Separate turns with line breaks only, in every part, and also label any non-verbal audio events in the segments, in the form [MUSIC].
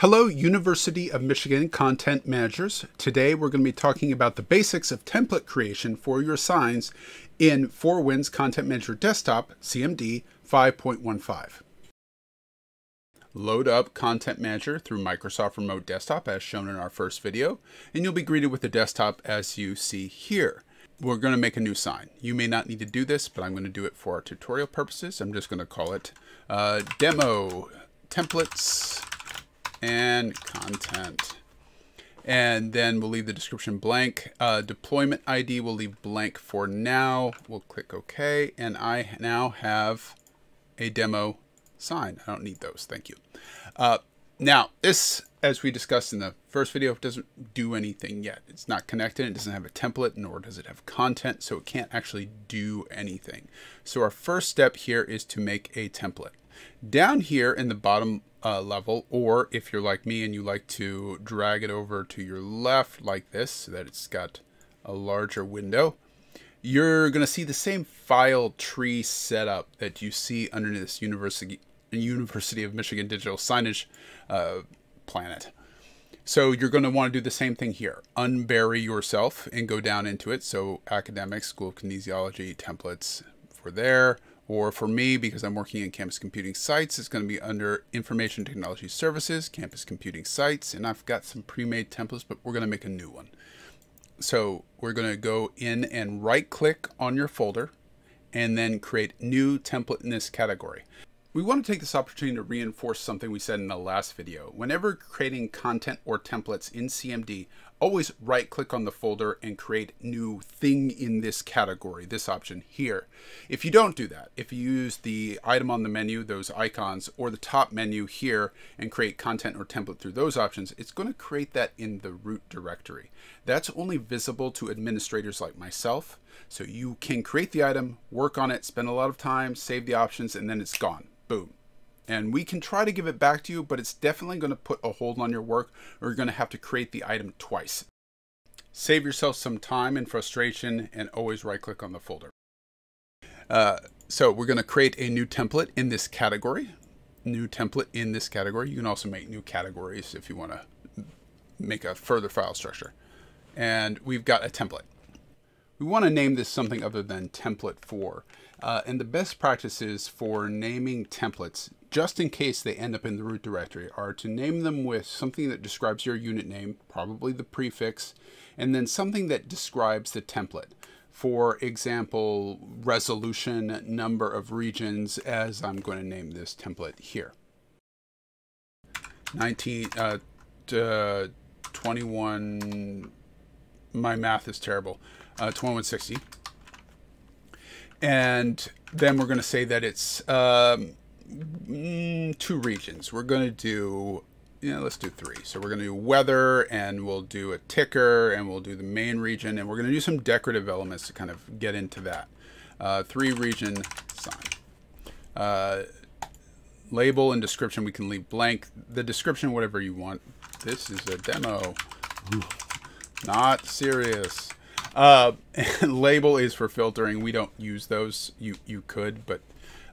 Hello, University of Michigan Content Managers. Today we're going to be talking about the basics of template creation for your signs in Four Winds Content Manager Desktop CMD 5.15. Load up Content Manager through Microsoft Remote Desktop as shown in our first video, and you'll be greeted with the desktop as you see here. We're going to make a new sign. You may not need to do this, but I'm going to do it for our tutorial purposes. I'm just going to call it uh, Demo Templates and content. And then we'll leave the description blank. Uh, deployment ID we'll leave blank for now. We'll click OK. And I now have a demo sign. I don't need those. Thank you. Uh, now, this, as we discussed in the first video, doesn't do anything yet. It's not connected. It doesn't have a template, nor does it have content, so it can't actually do anything. So our first step here is to make a template. Down here in the bottom uh, level, or if you're like me and you like to drag it over to your left like this so that it's got a larger window, you're going to see the same file tree setup that you see underneath this University, University of Michigan digital signage uh, planet. So you're going to want to do the same thing here. Unbury yourself and go down into it. So academics, school of kinesiology, templates for there. Or for me, because I'm working in campus computing sites, it's going to be under information technology services, campus computing sites, and I've got some pre-made templates, but we're going to make a new one. So we're going to go in and right click on your folder and then create new template in this category. We want to take this opportunity to reinforce something we said in the last video. Whenever creating content or templates in CMD, always right click on the folder and create new thing in this category, this option here. If you don't do that, if you use the item on the menu, those icons, or the top menu here and create content or template through those options, it's going to create that in the root directory. That's only visible to administrators like myself. So you can create the item, work on it, spend a lot of time, save the options, and then it's gone. Boom. And we can try to give it back to you, but it's definitely going to put a hold on your work or you're going to have to create the item twice. Save yourself some time and frustration and always right click on the folder. Uh, so we're going to create a new template in this category. New template in this category. You can also make new categories if you want to make a further file structure. And we've got a template. We want to name this something other than template 4. Uh, and the best practices for naming templates, just in case they end up in the root directory, are to name them with something that describes your unit name, probably the prefix, and then something that describes the template. For example, resolution, number of regions, as I'm going to name this template here. 19, uh, uh, 21, my math is terrible, uh, 2160 and then we're going to say that it's um, mm, two regions. We're going to do, yeah, let's do three. So we're going to do weather, and we'll do a ticker, and we'll do the main region, and we're going to do some decorative elements to kind of get into that. Uh, three region sign. Uh, label and description we can leave blank. The description, whatever you want. This is a demo. Ooh, not serious. Uh, [LAUGHS] label is for filtering. We don't use those. You you could, but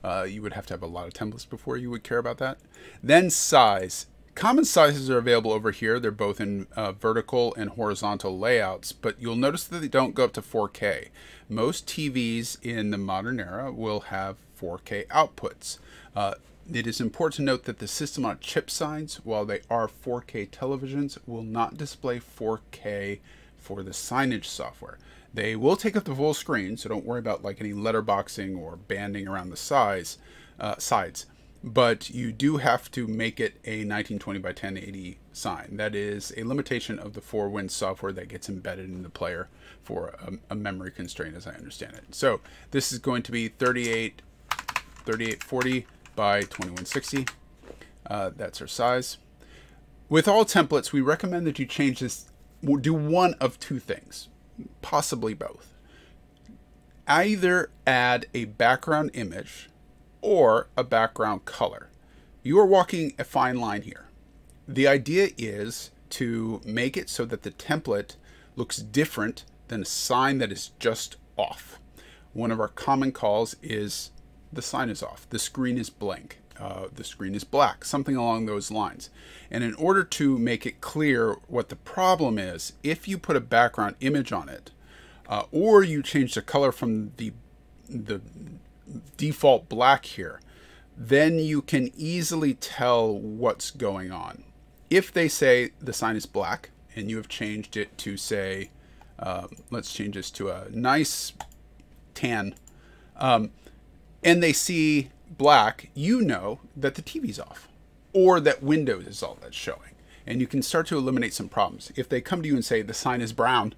uh, you would have to have a lot of templates before you would care about that. Then size. Common sizes are available over here. They're both in uh, vertical and horizontal layouts, but you'll notice that they don't go up to 4K. Most TVs in the modern era will have 4K outputs. Uh, it is important to note that the system on chip signs, while they are 4K televisions, will not display 4K for the signage software. They will take up the full screen, so don't worry about like any letterboxing or banding around the size uh, sides. But you do have to make it a 1920 by 1080 sign. That is a limitation of the Four Winds software that gets embedded in the player for a, a memory constraint, as I understand it. So this is going to be 38, 3840 by 2160. Uh, that's our size. With all templates, we recommend that you change this do one of two things, possibly both. Either add a background image or a background color. You are walking a fine line here. The idea is to make it so that the template looks different than a sign that is just off. One of our common calls is the sign is off, the screen is blank. Uh, the screen is black, something along those lines. And in order to make it clear what the problem is, if you put a background image on it, uh, or you change the color from the the default black here, then you can easily tell what's going on. If they say the sign is black and you have changed it to say, um, let's change this to a nice tan, um, and they see black, you know that the TV's off or that Windows is all that's showing. And you can start to eliminate some problems. If they come to you and say the sign is brown,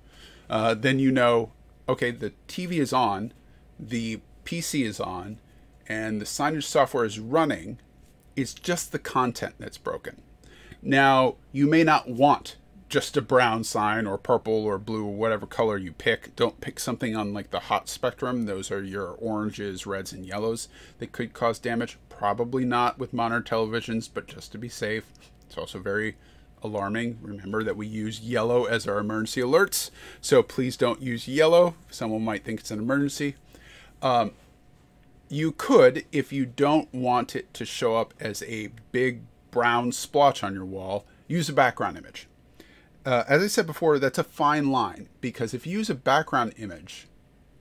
uh, then you know, okay, the TV is on, the PC is on, and the signage software is running. It's just the content that's broken. Now, you may not want just a brown sign or purple or blue or whatever color you pick. Don't pick something on like the hot spectrum. Those are your oranges, reds, and yellows that could cause damage. Probably not with modern televisions, but just to be safe. It's also very alarming. Remember that we use yellow as our emergency alerts, so please don't use yellow. Someone might think it's an emergency. Um, you could, if you don't want it to show up as a big brown splotch on your wall, use a background image uh, as I said before, that's a fine line because if you use a background image,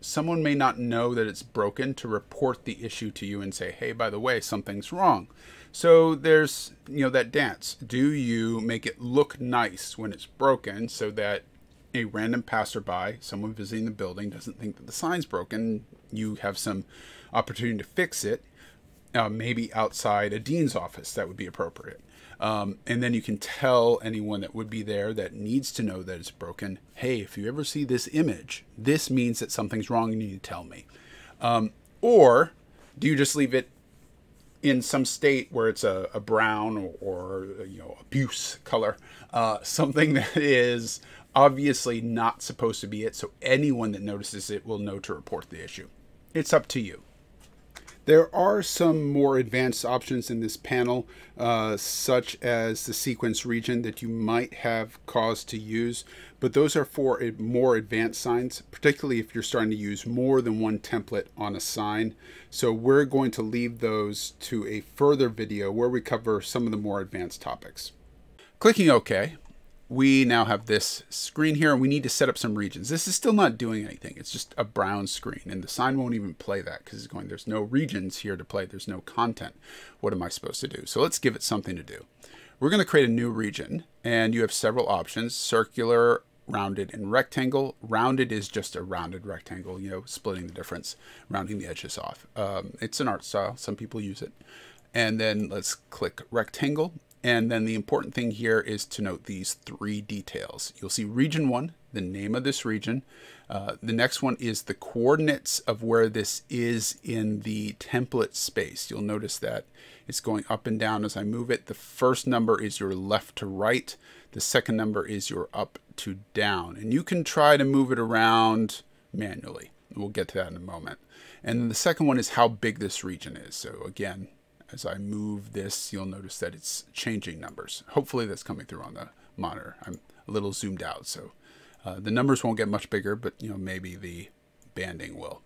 someone may not know that it's broken to report the issue to you and say, hey, by the way, something's wrong. So there's, you know, that dance. Do you make it look nice when it's broken so that a random passerby, someone visiting the building, doesn't think that the sign's broken? You have some opportunity to fix it. Uh, maybe outside a dean's office, that would be appropriate. Um, and then you can tell anyone that would be there that needs to know that it's broken hey, if you ever see this image, this means that something's wrong and you need to tell me. Um, or do you just leave it in some state where it's a, a brown or, or, you know abuse color, uh, something [LAUGHS] that is obviously not supposed to be it, so anyone that notices it will know to report the issue. It's up to you. There are some more advanced options in this panel, uh, such as the sequence region that you might have cause to use, but those are for more advanced signs, particularly if you're starting to use more than one template on a sign. So we're going to leave those to a further video where we cover some of the more advanced topics. Clicking OK we now have this screen here and we need to set up some regions. This is still not doing anything. It's just a brown screen and the sign won't even play that because it's going, there's no regions here to play. There's no content. What am I supposed to do? So let's give it something to do. We're going to create a new region and you have several options, circular, rounded, and rectangle. Rounded is just a rounded rectangle, you know, splitting the difference, rounding the edges off. Um, it's an art style. Some people use it. And then let's click rectangle and then the important thing here is to note these three details. You'll see region one, the name of this region. Uh, the next one is the coordinates of where this is in the template space. You'll notice that it's going up and down as I move it. The first number is your left to right. The second number is your up to down. And you can try to move it around manually. We'll get to that in a moment. And the second one is how big this region is. So again, as I move this, you'll notice that it's changing numbers. Hopefully that's coming through on the monitor. I'm a little zoomed out, so uh, the numbers won't get much bigger, but you know maybe the banding will.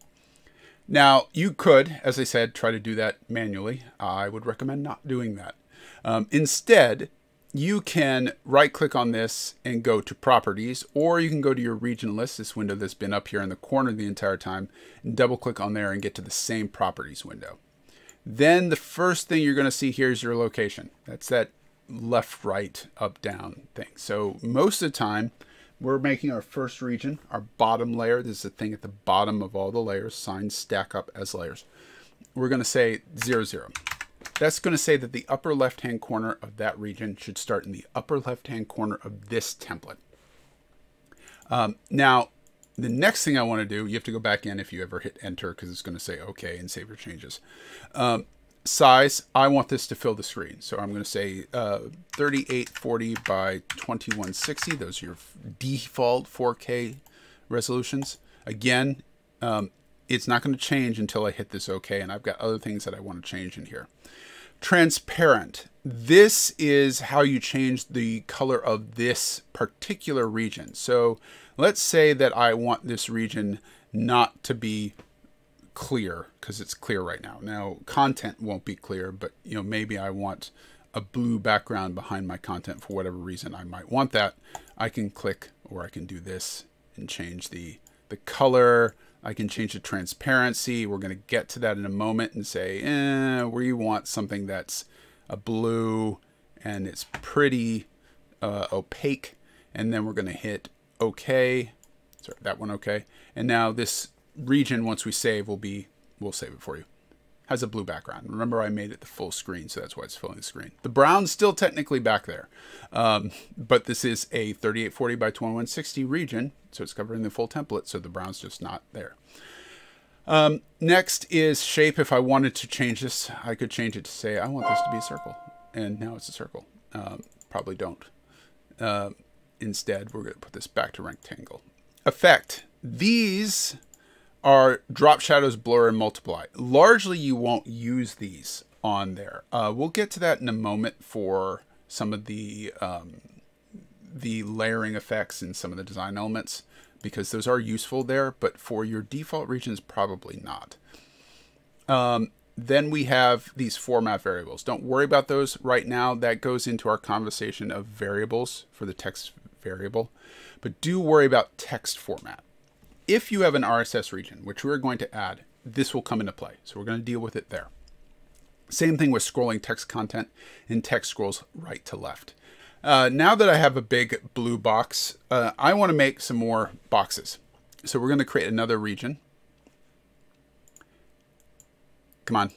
Now, you could, as I said, try to do that manually. I would recommend not doing that. Um, instead, you can right click on this and go to properties, or you can go to your region list, this window that's been up here in the corner the entire time, and double click on there and get to the same properties window. Then the first thing you're going to see here is your location. That's that left, right, up, down thing. So most of the time, we're making our first region, our bottom layer. This is the thing at the bottom of all the layers. Signs stack up as layers. We're going to say 0, 0. That's going to say that the upper left-hand corner of that region should start in the upper left-hand corner of this template. Um, now, the next thing I want to do, you have to go back in if you ever hit enter because it's going to say OK and save your changes. Um, size, I want this to fill the screen. So I'm going to say uh, 3840 by 2160. Those are your default 4K resolutions. Again, um, it's not going to change until I hit this OK, and I've got other things that I want to change in here. Transparent. This is how you change the color of this particular region. So let's say that I want this region not to be clear because it's clear right now. Now content won't be clear, but you know maybe I want a blue background behind my content for whatever reason I might want that. I can click or I can do this and change the the color. I can change the transparency. We're going to get to that in a moment and say, eh, we want something that's a blue and it's pretty uh, opaque. And then we're going to hit OK. Sorry, that one OK. And now this region, once we save, will be, we'll save it for you. Has a blue background. Remember, I made it the full screen, so that's why it's filling the screen. The brown's still technically back there, um, but this is a 3840 by 2160 region, so it's covering the full template, so the brown's just not there. Um, next is shape. If I wanted to change this, I could change it to say, I want this to be a circle, and now it's a circle. Um, probably don't. Uh, instead, we're going to put this back to rectangle. Effect. These are drop shadows, blur, and multiply. Largely, you won't use these on there. Uh, we'll get to that in a moment for some of the um, the layering effects and some of the design elements because those are useful there, but for your default regions, probably not. Um, then we have these format variables. Don't worry about those right now. That goes into our conversation of variables for the text variable, but do worry about text format if you have an RSS region, which we're going to add, this will come into play. So we're going to deal with it there. Same thing with scrolling text content and text scrolls right to left. Uh, now that I have a big blue box, uh, I want to make some more boxes. So we're going to create another region. Come on.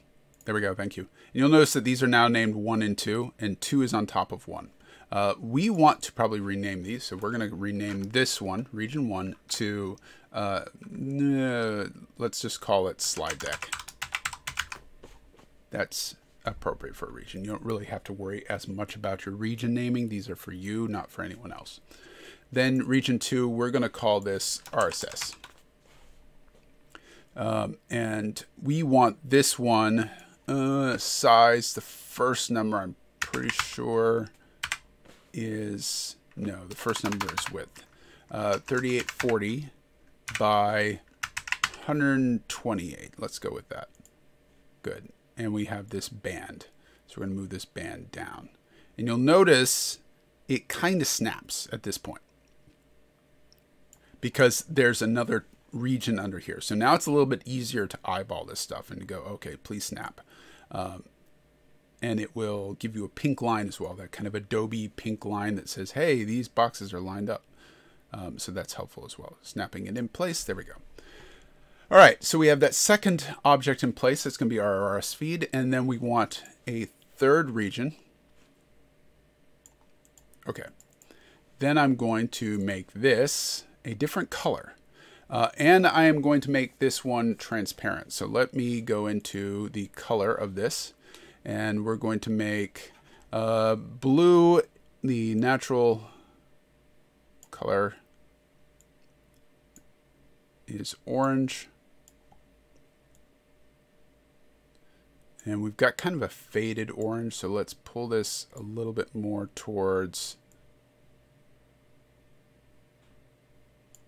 There we go. Thank you. And you'll notice that these are now named 1 and 2, and 2 is on top of 1. Uh, we want to probably rename these, so we're going to rename this one, Region 1, to, uh, let's just call it Slide Deck. That's appropriate for a region. You don't really have to worry as much about your region naming. These are for you, not for anyone else. Then Region 2, we're going to call this RSS. Um, and we want this one uh, size, the first number I'm pretty sure is, no, the first number is width. Uh, 3840 by 128. Let's go with that. Good. And we have this band. So we're going to move this band down. And you'll notice it kind of snaps at this point because there's another region under here. So now it's a little bit easier to eyeball this stuff and to go, okay, please snap. Um, and it will give you a pink line as well, that kind of Adobe pink line that says, hey, these boxes are lined up. Um, so that's helpful as well. Snapping it in place, there we go. All right, so we have that second object in place. That's going to be our RSS feed. And then we want a third region. Okay. Then I'm going to make this a different color. Uh, and I am going to make this one transparent. So let me go into the color of this and we're going to make uh, blue the natural color is orange and we've got kind of a faded orange so let's pull this a little bit more towards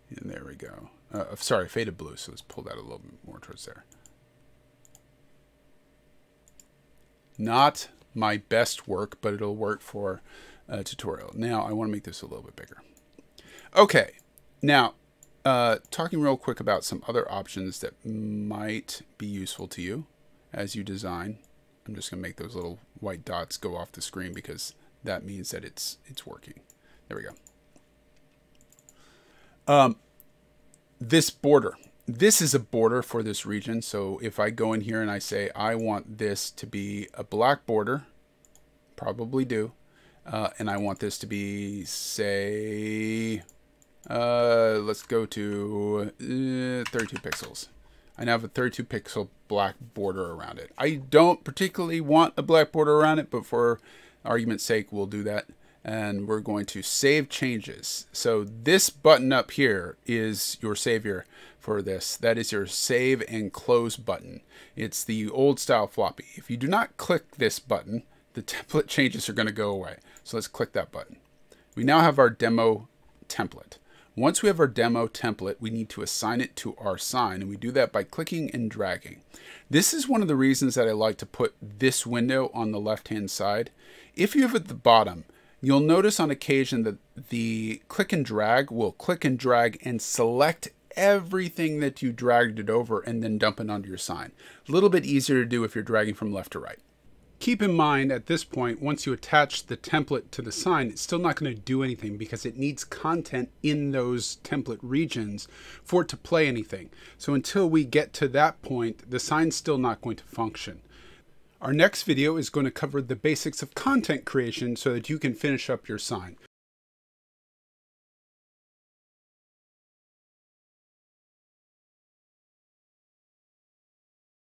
and there we go uh, sorry faded blue so let's pull that a little bit more towards there Not my best work, but it'll work for a tutorial. Now I want to make this a little bit bigger. Okay, now uh, talking real quick about some other options that might be useful to you as you design. I'm just going to make those little white dots go off the screen because that means that it's it's working. There we go. Um, this border this is a border for this region. So if I go in here and I say, I want this to be a black border, probably do. Uh, and I want this to be, say, uh, let's go to uh, 32 pixels. I now have a 32 pixel black border around it. I don't particularly want a black border around it, but for argument's sake, we'll do that and we're going to save changes. So this button up here is your savior for this. That is your save and close button. It's the old style floppy. If you do not click this button, the [LAUGHS] template changes are going to go away. So let's click that button. We now have our demo template. Once we have our demo template, we need to assign it to our sign, and we do that by clicking and dragging. This is one of the reasons that I like to put this window on the left-hand side. If you have at the bottom, you'll notice on occasion that the click and drag will click and drag and select everything that you dragged it over and then dump it onto your sign. A little bit easier to do if you're dragging from left to right. Keep in mind at this point, once you attach the template to the sign, it's still not going to do anything because it needs content in those template regions for it to play anything. So until we get to that point, the sign's still not going to function. Our next video is going to cover the basics of content creation so that you can finish up your sign.